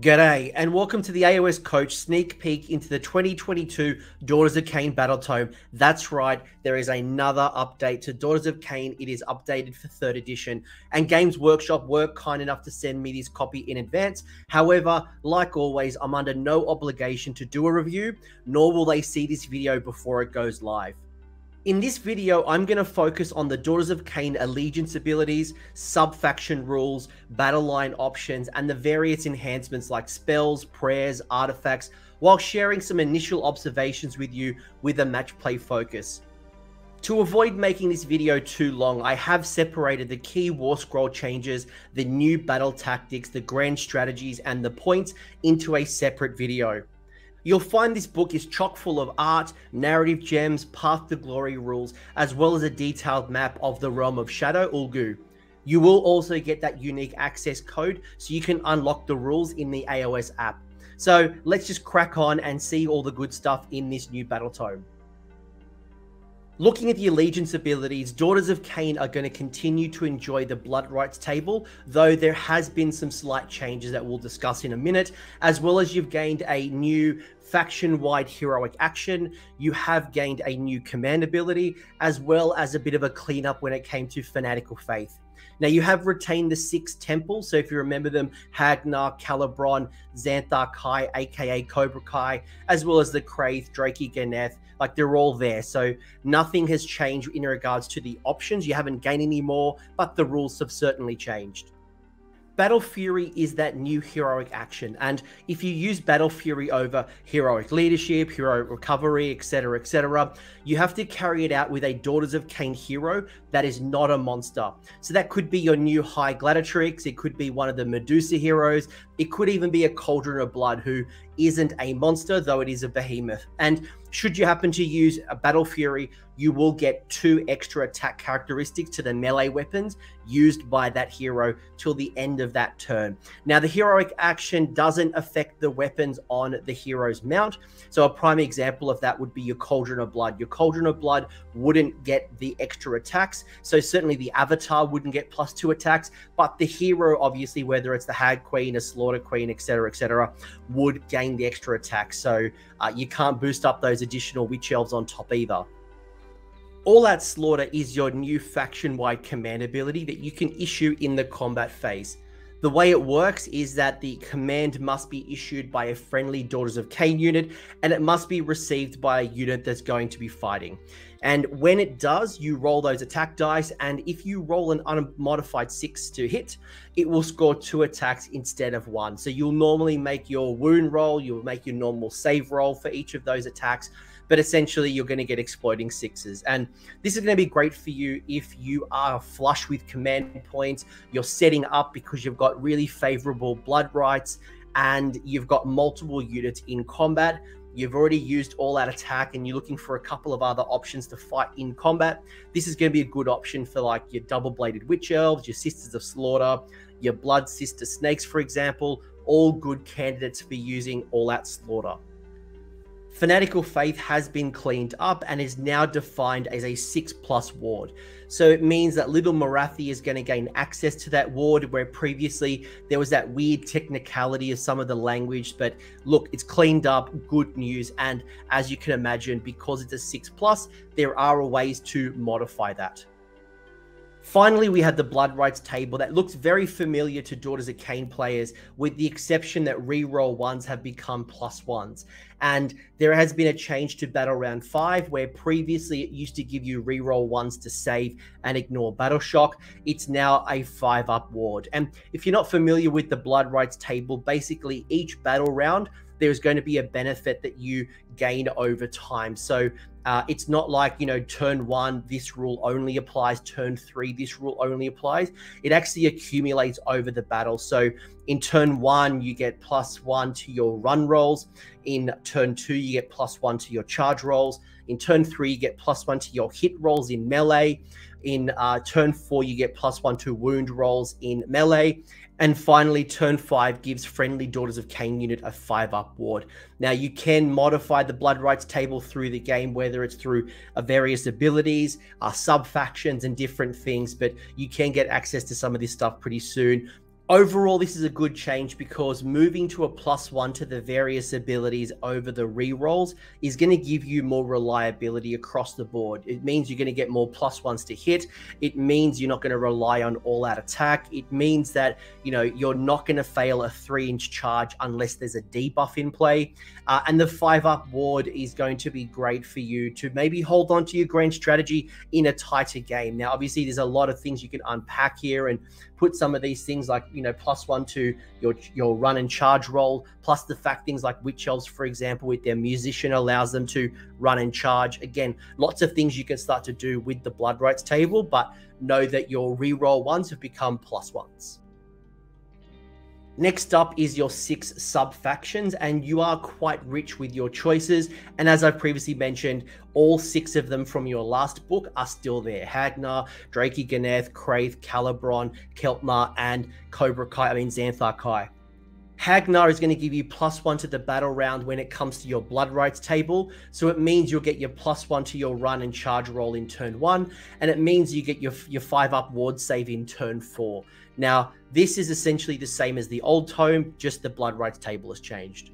G'day, and welcome to the AOS Coach sneak peek into the 2022 Daughters of Khaine Battle Tome. That's right, there is another update to Daughters of Khaine. It is updated for third edition, and Games Workshop were kind enough to send me this copy in advance. However, like always, I'm under no obligation to do a review, nor will they see this video before it goes live. In this video, I'm going to focus on the Daughters of Khaine allegiance abilities, sub-faction rules, battle line options, and the various enhancements like spells, prayers, artifacts, while sharing some initial observations with you with a match play focus. To avoid making this video too long, I have separated the key War Scroll changes, the new battle tactics, the grand strategies, and the points into a separate video. You'll find this book is chock full of art, narrative gems, path to glory rules, as well as a detailed map of the realm of Shadow Ulgu. You will also get that unique access code so you can unlock the rules in the AOS app. So let's just crack on and see all the good stuff in this new battle tome. Looking at the allegiance abilities, Daughters of Khaine are going to continue to enjoy the blood rites table, though there has been some slight changes that we'll discuss in a minute, as well as you've gained a new faction-wide heroic action, you have gained a new command ability, as well as a bit of a cleanup when it came to fanatical faith. Now you have retained the six temples, so if you remember them, Hagg Nar, Khailebron, Xanthar Kai, aka Cobra Kai, as well as the Kraith, Draichi Ganeth, like they're all there. So nothing has changed in regards to the options. You haven't gained any more, but the rules have certainly changed. Battle Fury is that new heroic action. And if you use Battle Fury over heroic leadership, heroic recovery, etc., etc., you have to carry it out with a Daughters of Khaine hero that is not a monster. So that could be your new High Gladiatrix, it could be one of the Medusa heroes, it could even be a Cauldron of Blood who isn't a monster, though it is a behemoth. And should you happen to use a Battle Fury, you will get two extra attack characteristics to the melee weapons used by that hero till the end of that turn. Now, the heroic action doesn't affect the weapons on the hero's mount. So, a prime example of that would be your Cauldron of Blood. Your Cauldron of Blood wouldn't get the extra attacks. So, certainly the Avatar wouldn't get plus two attacks, but the hero, obviously, whether it's the Hag Queen, a Slaughter Queen, etc., etc., would gain the extra attack. So, uh, you can't boost up those additional Witch Aelves on top either. All Out Slaughter is your new faction wide command ability that you can issue in the combat phase. The way it works is that the command must be issued by a friendly Daughters of Khaine unit and it must be received by a unit that's going to be fighting. And when it does, you roll those attack dice. And if you roll an unmodified six to hit, it will score two attacks instead of one. So you'll normally make your wound roll, you'll make your normal save roll for each of those attacks but essentially you're going to get exploding sixes. And this is going to be great for you if you are flush with command points, you're setting up because you've got really favorable blood rites, and you've got multiple units in combat. You've already used all out attack and you're looking for a couple of other options to fight in combat. This is going to be a good option for like your double bladed witch aelves, your sisters of slaughter, your blood sister snakes, for example, all good candidates for using all out slaughter. Fanatical Faith has been cleaned up and is now defined as a 6 plus ward. So it means that Little Morathi is going to gain access to that ward where previously there was that weird technicality of some of the language. But look, it's cleaned up, good news. And as you can imagine, because it's a 6 plus, there are ways to modify that. Finally, we had the blood rites table that looks very familiar to Daughters of Khaine players, with the exception that reroll ones have become plus ones. And there has been a change to Battle Round 5, where previously it used to give you reroll ones to save and ignore Battle Shock. It's now a 5 up ward. And if you're not familiar with the blood rites table, basically each battle round there's going to be a benefit that you gain over time. So uh, it's not like, you know, turn one, this rule only applies, turn three, this rule only applies. It actually accumulates over the battle. So in turn one, you get plus one to your run rolls. In turn two, you get plus one to your charge rolls. In turn three, you get plus one to your hit rolls in melee. In uh, turn four, you get plus one to wound rolls in melee. And finally, turn five gives friendly Daughters of Khaine unit a five up ward. Now, you can modify the blood rites table through the game, whether it's through uh, various abilities, uh, sub factions, and different things, but you can get access to some of this stuff pretty soon. Overall, this is a good change because moving to a plus one to the various abilities over the re-rolls is going to give you more reliability across the board. It means you're going to get more plus ones to hit. It means you're not going to rely on all out attack. It means that, you know, you're not going to fail a three inch charge unless there's a debuff in play. Uh, and the five up ward is going to be great for you to maybe hold on to your grand strategy in a tighter game. Now, obviously, there's a lot of things you can unpack here and put some of these things like you know plus one to your your run and charge roll plus the fact things like witch aelves for example with their musician allows them to run and charge. Again lots of things you can start to do with the blood rites table but know that your reroll ones have become plus ones Next up is your six sub factions, and you are quite rich with your choices. And as I've previously mentioned, all six of them from your last book are still there Hagnar, Draichi Ganeth, Kraith, Khailebron, Keltnar, and Cobra Kai, I mean Xanthar Kai. Hagg Nar is going to give you plus one to the battle round when it comes to your blood rites table. So it means you'll get your plus one to your run and charge roll in turn one. And it means you get your, your five up ward save in turn four. Now, this is essentially the same as the old tome, just the blood rites table has changed.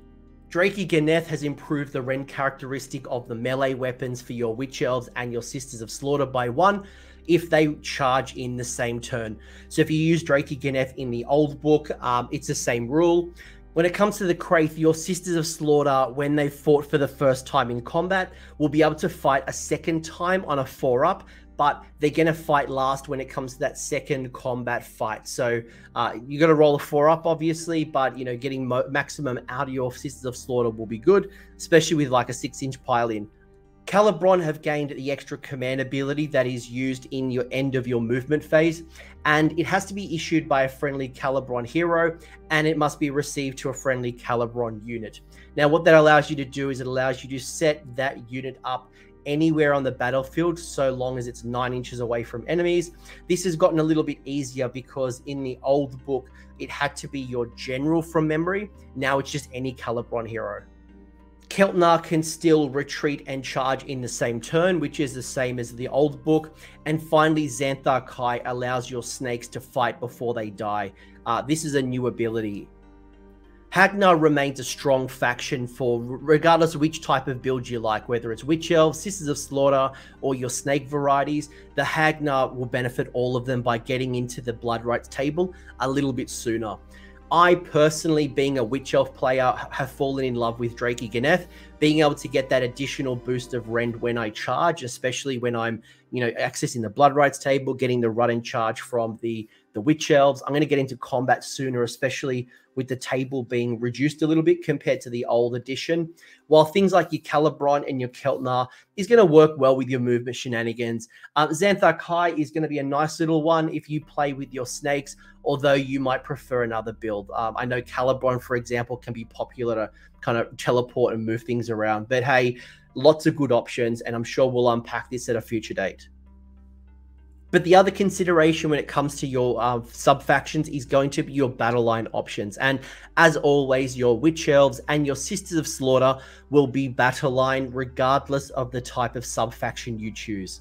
Draichi Ganeth has improved the rend characteristic of the melee weapons for your Witch Aelves and your Sisters of Slaughter by one if they charge in the same turn. So if you use Draichi Ganeth in the old book, um, it's the same rule. When it comes to the Kraith, your Sisters of Slaughter, when they fought for the first time in combat, will be able to fight a second time on a 4 up, but they're going to fight last when it comes to that second combat fight. So uh, you got to roll a four up, obviously, but you know, getting mo- maximum out of your Sisters of Slaughter will be good, especially with like a six inch pile in. Khailebron have gained the extra command ability that is used in your end of your movement phase, and it has to be issued by a friendly Khailebron hero, and it must be received to a friendly Khailebron unit. Now, what that allows you to do is it allows you to set that unit up anywhere on the battlefield so long as it's nine inches away from enemies. This has gotten a little bit easier because in the old book, it had to be your general from memory. Now it's just any Khailebron hero. Khelt Nar can still retreat and charge in the same turn, which is the same as the old book. And finally, Xanthar Kai allows your snakes to fight before they die. Uh, this is a new ability. Hagg Nar remains a strong faction for regardless of which type of build you like, whether it's Witch Aelves, Sisters of Slaughter, or your Snake varieties. The Hagg Nar will benefit all of them by getting into the Blood Rites table a little bit sooner. I personally, being a Witch Aelf player, have fallen in love with Draichi Ganeth. Being able to get that additional boost of rend when I charge, especially when I'm, you know, accessing the Blood Rites table, getting the run and charge from the the Witch Aelves. I'm going to get into combat sooner, especially with the table being reduced a little bit compared to the old edition. While things like your Khailebron and your Khelt Nar is going to work well with your movement shenanigans. Um, Xanthar Kai is going to be a nice little one if you play with your snakes, although you might prefer another build. Um, I know Khailebron, for example, can be popular to kind of teleport and move things around. But hey, lots of good options, and I'm sure we'll unpack this at a future date. But the other consideration when it comes to your uh, sub factions is going to be your battle line options. And as always, your Witch Aelves and your Sisters of Slaughter will be battle line regardless of the type of sub faction you choose.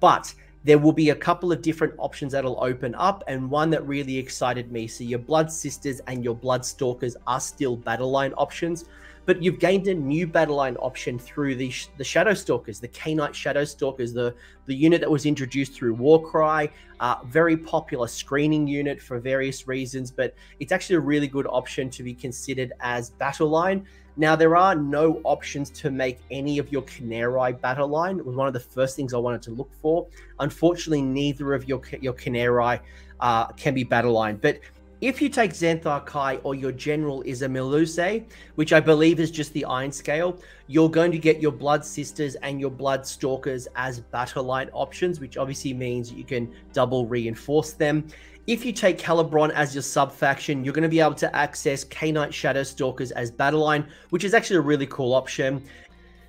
But there will be a couple of different options that'll open up, and one that really excited me. So, your Blood Sisters and your Blood Stalkers are still battle line options, but you've gained a new battle line option through the the Shadow Stalkers, the Khainite Shadow Stalkers, the the unit that was introduced through Warcry. Uh, very popular screening unit for various reasons, but it's actually a really good option to be considered as battle line. Now, there are no options to make any of your Khinerai battle line. It was one of the first things I wanted to look for. Unfortunately, neither of your your Khinerai uh, can be battle line, but if you take Xanthar Kai or your general is a Melusai, which I believe is just the Iron Scale, you're going to get your Blood Sisters and your Blood Stalkers as battle line options, which obviously means you can double reinforce them. If you take Khailebron as your sub faction, you're going to be able to access Khainite Shadow Stalkers as battle line, which is actually a really cool option.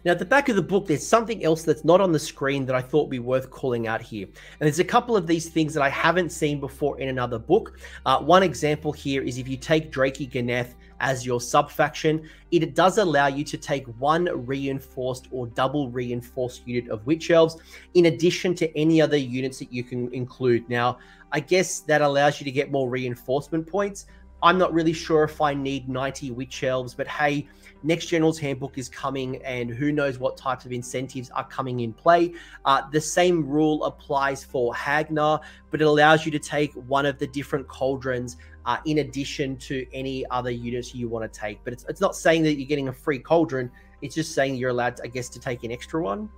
Now, at the back of the book, there's something else that's not on the screen that I thought would be worth calling out here. And there's a couple of these things that I haven't seen before in another book. Uh, one example here is if you take Draichi Ganeth as your sub faction. It does allow you to take one reinforced or double reinforced unit of Witch Aelves in addition to any other units that you can include. Now, I guess that allows you to get more reinforcement points. I'm not really sure if I need 90 Witch Aelves, but hey, Next General's Handbook is coming, and who knows what types of incentives are coming in play. Uh, the same rule applies for Hagg Nar, but it allows you to take one of the different cauldrons uh, in addition to any other units you want to take. But it's, it's not saying that you're getting a free cauldron, it's just saying you're allowed, to, I guess, to take an extra one.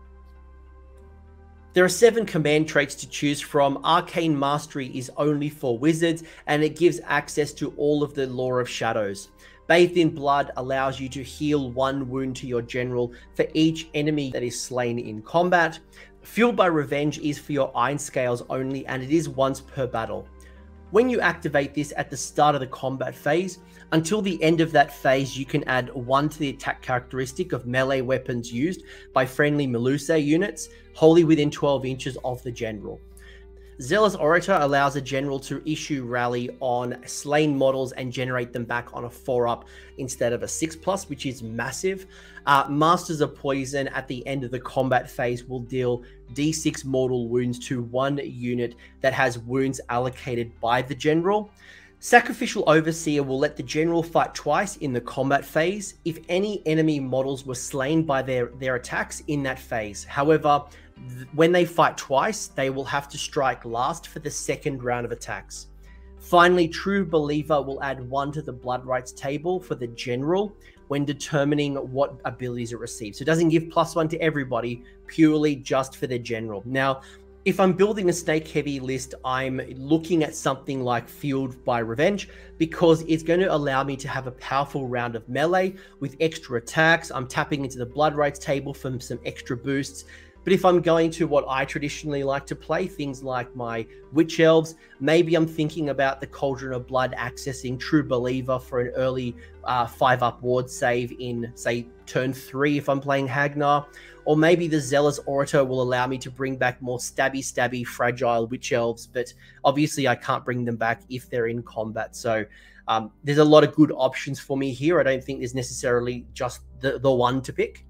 There are seven command traits to choose from. Arcane Mastery is only for wizards, and it gives access to all of the Lore of Shadows. Bathed in Blood allows you to heal one wound to your general for each enemy that is slain in combat. Fueled by Revenge is for your Iron Scales only, and it is once per battle. When you activate this at the start of the combat phase, until the end of that phase, you can add one to the attack characteristic of melee weapons used by friendly Melusai units, wholly within 12 inches of the general. Zealous Orator allows a general to issue rally on slain models and generate them back on a 4 up instead of a 6 plus, which is massive. Uh, Masters of Poison at the end of the combat phase will deal d6 mortal wounds to one unit that has wounds allocated by the general. Sacrificial Overseer will let the general fight twice in the combat phase if any enemy models were slain by their, their attacks in that phase. However, when they fight twice, they will have to strike last for the second round of attacks. Finally, True Believer will add one to the blood rites table for the general when determining what abilities it receives. So it doesn't give plus one to everybody, purely just for the general. Now, if I'm building a snake heavy list, I'm looking at something like Fueled by Revenge because it's going to allow me to have a powerful round of melee with extra attacks. I'm tapping into the blood rites table for some extra boosts. But if I'm going to what I traditionally like to play, things like my Witch Aelves, maybe I'm thinking about the Cauldron of Blood accessing True Believer for an early uh, five up ward save in, say, turn three if I'm playing Hagg Nar. Or maybe the Zealous Orator will allow me to bring back more stabby, stabby, fragile Witch Aelves, but obviously I can't bring them back if they're in combat. So um, there's a lot of good options for me here. I don't think there's necessarily just the, the one to pick.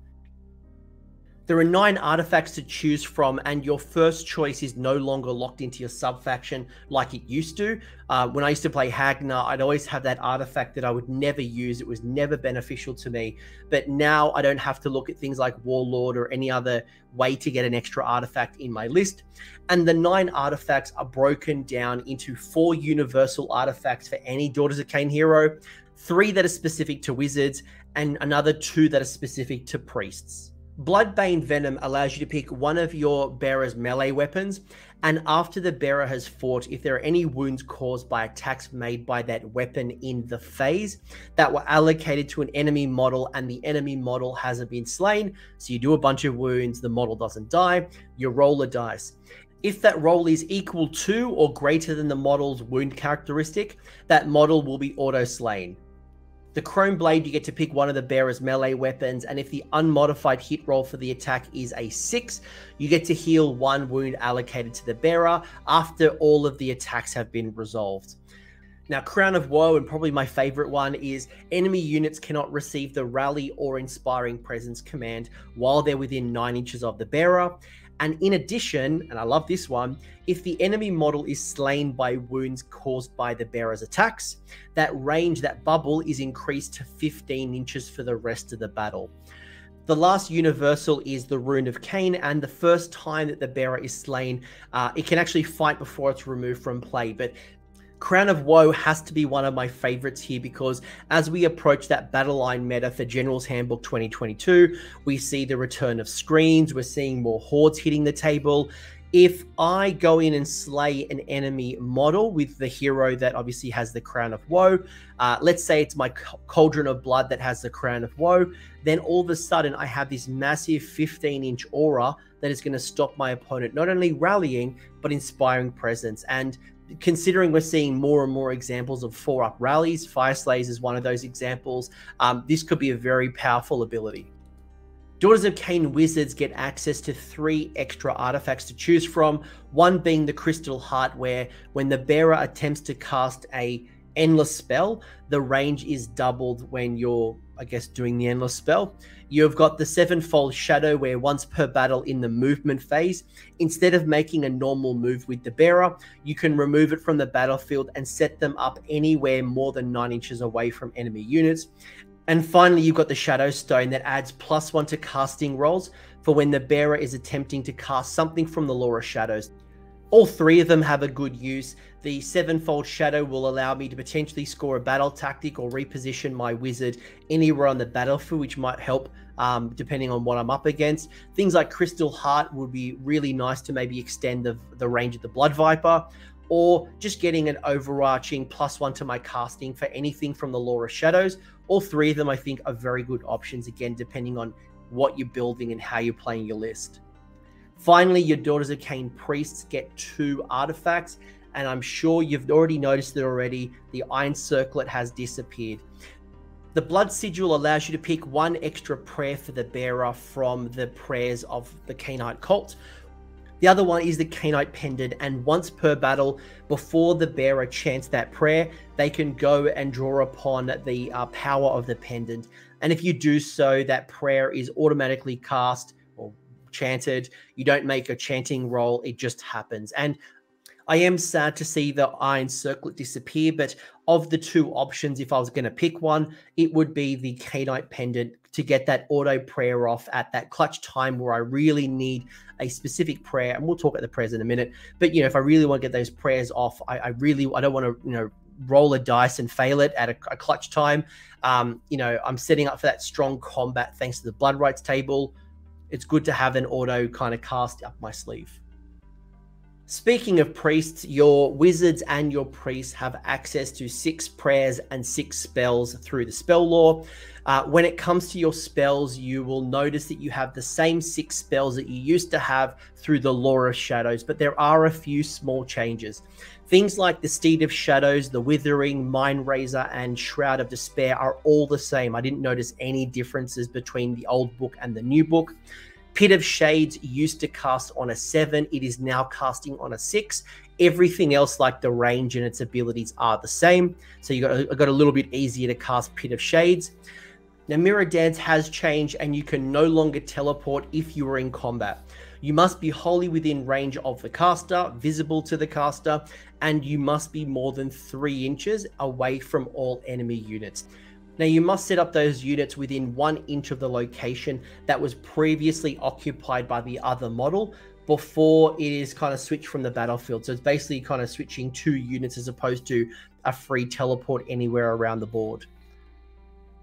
There are nine artifacts to choose from, and your first choice is no longer locked into your sub faction like it used to. Uh, when I used to play Hagg Nar, I'd always have that artifact that I would never use. It was never beneficial to me. But now I don't have to look at things like Warlord or any other way to get an extra artifact in my list. And the nine artifacts are broken down into four universal artifacts for any Daughters of Khaine hero, three that are specific to wizards, and another two that are specific to priests. Bloodbane Venom allows you to pick one of your bearer's melee weapons, and after the bearer has fought, if there are any wounds caused by attacks made by that weapon in the phase that were allocated to an enemy model and the enemy model hasn't been slain, so you do a bunch of wounds, the model doesn't die, you roll a dice. If that roll is equal to or greater than the model's wound characteristic, that model will be auto slain. The Crone Blade, you get to pick one of the bearer's melee weapons, and if the unmodified hit roll for the attack is a 6, you get to heal one wound allocated to the bearer after all of the attacks have been resolved. Now, Crown of Woe, and probably my favorite one, is enemy units cannot receive the Rally or Inspiring Presence command while they're within 9 inches of the bearer. And in addition, and I love this one, if the enemy model is slain by wounds caused by the bearer's attacks, that range, that bubble, is increased to 15 inches for the rest of the battle. The last universal is the Rune of Khaine, and the first time that the bearer is slain, uh, it can actually fight before it's removed from play. But Crown of Woe has to be one of my favorites here because as we approach that battle line meta for General's Handbook 2022, we see the return of screens, we're seeing more hordes hitting the table. If I go in and slay an enemy model with the hero that obviously has the Crown of Woe, uh, let's say it's my Cauldron of Blood that has the Crown of Woe, then all of a sudden I have this massive 15 inch aura that is going to stop my opponent not only rallying, but inspiring presence. And considering we're seeing more and more examples of four up rallies, Fire Slays is one of those examples. Um, this could be a very powerful ability. Daughters of Khaine Wizards get access to three extra artifacts to choose from. One being the Crystal Heart, where when the bearer attempts to cast a endless spell, the range is doubled when you're, I guess, doing the endless spell. You've got the sevenfold shadow, where once per battle in the movement phase, instead of making a normal move with the bearer, you can remove it from the battlefield and set them up anywhere more than nine inches away from enemy units. And finally, you've got the Shadow Stone that adds plus one to casting rolls for when the bearer is attempting to cast something from the Lore of Shadows. All three of them have a good use. The Sevenfold Shadow will allow me to potentially score a battle tactic or reposition my wizard anywhere on the battlefield, which might help um, depending on what I'm up against. Things like Crystal Heart would be really nice to maybe extend the, the range of the Blood Viper, or just getting an overarching plus one to my casting for anything from the Lore of Shadows. All three of them, I think, are very good options, again, depending on what you're building and how you're playing your list. Finally, your Daughters of Khaine priests get two artifacts, and I'm sure you've already noticed it already. The Iron Circlet has disappeared. The Blood Sigil allows you to pick one extra prayer for the bearer from the prayers of the Khainite cult. The other one is the Khainite Pendant, and once per battle, before the bearer chants that prayer, they can go and draw upon the uh, power of the pendant. And if you do so, that prayer is automatically cast or chanted. You don't make a chanting roll, it just happens. And I am sad to see the Iron Circlet disappear, but of the two options, if I was going to pick one, it would be the Khainite Pendant to get that auto prayer off at that clutch time where I really need a specific prayer. And we'll talk about the prayers in a minute. But, you know, if I really want to get those prayers off, I, I really, I don't want to, you know, roll a dice and fail it at a, a clutch time. Um, you know, I'm setting up for that strong combat thanks to the blood rites table. It's good to have an auto kind of cast up my sleeve. Speaking of priests, your wizards and your priests have access to six prayers and six spells through the spell lore. Uh, when it comes to your spells, you will notice that you have the same six spells that you used to have through the Lore of Shadows, but there are a few small changes. Things like the Steed of Shadows, the Withering, Mind Razor, and Shroud of Despair are all the same. I didn't notice any differences between the old book and the new book. Pit of Shades used to cast on a seven, it is now casting on a six. Everything else, like the range and its abilities, are the same. So you got a, got a little bit easier to cast Pit of Shades. Now, Mirror Dance has changed, and you can no longer teleport if you are in combat. You must be wholly within range of the caster, visible to the caster, and you must be more than three inches away from all enemy units. Now, you must set up those units within one inch of the location that was previously occupied by the other model before it is kind of switched from the battlefield. So it's basically kind of switching two units as opposed to a free teleport anywhere around the board.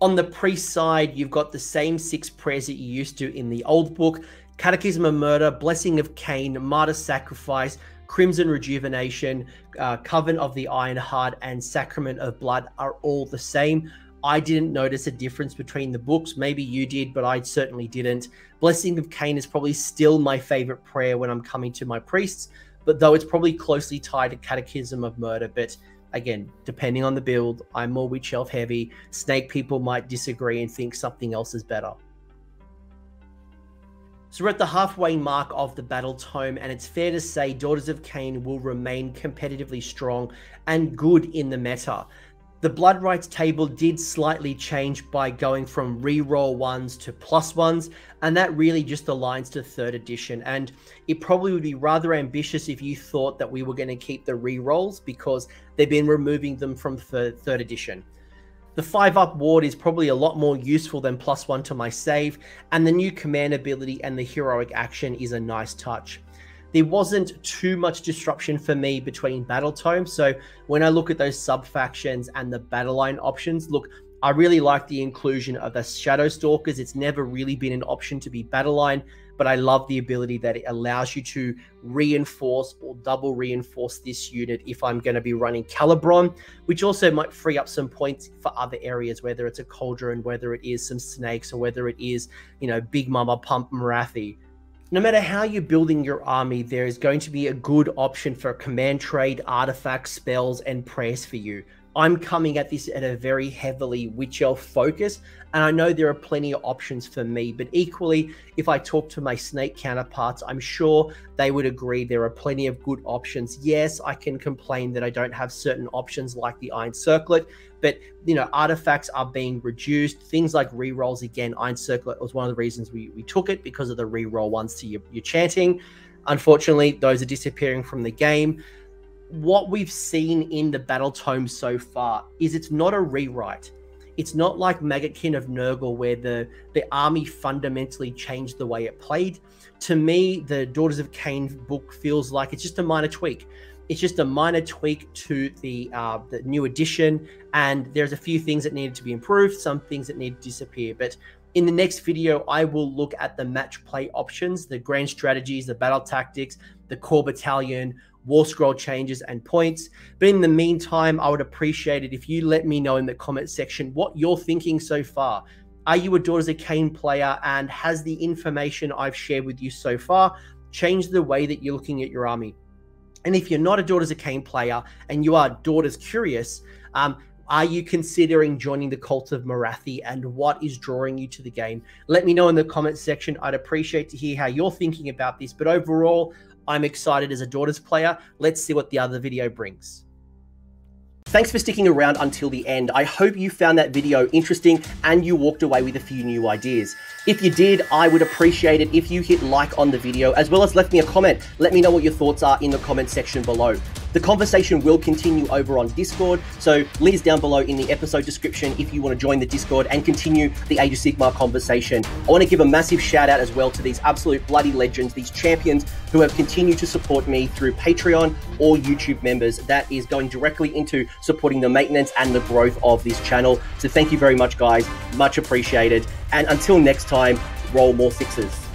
On the priest side, you've got the same six prayers that you used to in the old book Catechism of Murder, Blessing of Khaine, Martyr Sacrifice, Crimson Rejuvenation, uh, Covenant of the Iron Heart, and Sacrament of Blood are all the same. I didn't notice a difference between the books. Maybe you did, but I certainly didn't. Blessing of Khaine is probably still my favorite prayer when I'm coming to my priests, but though it's probably closely tied to Catechism of Murder. But again, depending on the build, I'm more witch aelf heavy. Snake people might disagree and think something else is better. So we're at the halfway mark of the battle tome, and it's fair to say Daughters of Khaine will remain competitively strong and good in the meta. The blood rites table did slightly change by going from reroll ones to plus ones, and that really just aligns to third edition. And it probably would be rather ambitious if you thought that we were going to keep the rerolls because they've been removing them from third, third edition. The 5 up ward is probably a lot more useful than plus 1 to my save, and the new command ability and the heroic action is a nice touch there wasn't too much disruption for me between battle tomes. So when I look at those sub factions and the battle line options, look, I really like the inclusion of the Shadow Stalkers. It's never really been an option to be battle line, but I love the ability that it allows you to reinforce or double reinforce this unit if I'm going to be running Khailebron, which also might free up some points for other areas, whether it's a Cauldron, whether it is some snakes, or whether it is, you know, Big Mama Pump Morathi no matter how you're building your army, there is going to be a good option for command trade, artifacts, spells, and prayers for you. I'm coming at this at a very heavily Witch Aelf focus, and I know there are plenty of options for me. But equally, if I talk to my Snake counterparts, I'm sure they would agree there are plenty of good options. Yes, I can complain that I don't have certain options like the Iron Circlet, but you know, artifacts are being reduced. Things like rerolls again, Iron Circlet was one of the reasons we, we took it because of the reroll ones to your, your chanting. Unfortunately, those are disappearing from the game what we've seen in the battle tome so far is it's not a rewrite. It's not like Maggotkin of Nurgle where the, the army fundamentally changed the way it played. To me, the Daughters of Khaine book feels like it's just a minor tweak. It's just a minor tweak to the uh, the new edition, and there's a few things that needed to be improved, some things that need to disappear. But in the next video, I will look at the match play options, the grand strategies, the battle tactics, the core battalion, war scroll changes and points. But in the meantime, I would appreciate it if you let me know in the comment section what you're thinking so far. Are you a Daughters of Khaine player and has the information I've shared with you so far changed the way that you're looking at your army? And if you're not a Daughters of Khaine player and you are Daughters curious, um, are you considering joining the cult of Morathi and what is drawing you to the game? Let me know in the comments section. I'd appreciate to hear how you're thinking about this. But overall, I'm excited as a Daughters player. Let's see what the other video brings. Thanks for sticking around until the end. I hope you found that video interesting and you walked away with a few new ideas. If you did, I would appreciate it if you hit like on the video as well as left me a comment. Let me know what your thoughts are in the comment section below. The conversation will continue over on Discord, so link is down below in the episode description if you want to join the Discord and continue the Age of Sigmar conversation. I want to give a massive shout out as well to these absolute bloody legends, these champions who have continued to support me through Patreon or YouTube members. That is going directly into supporting the maintenance and the growth of this channel. So thank you very much, guys. Much appreciated. And until next time, roll more sixes.